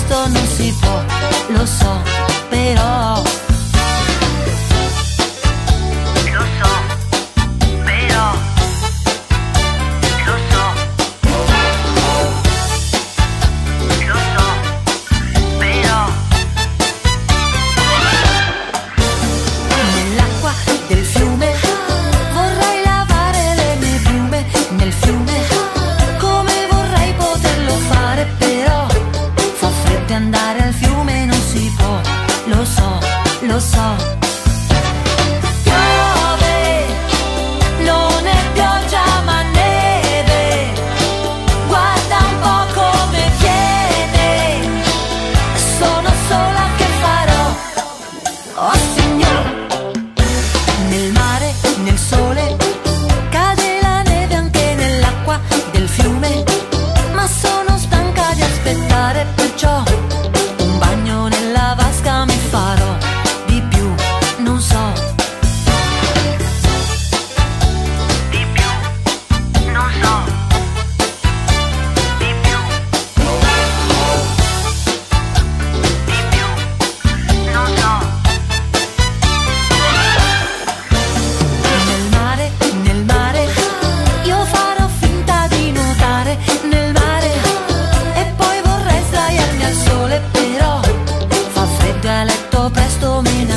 Questo non si può, lo so, però. presto me ne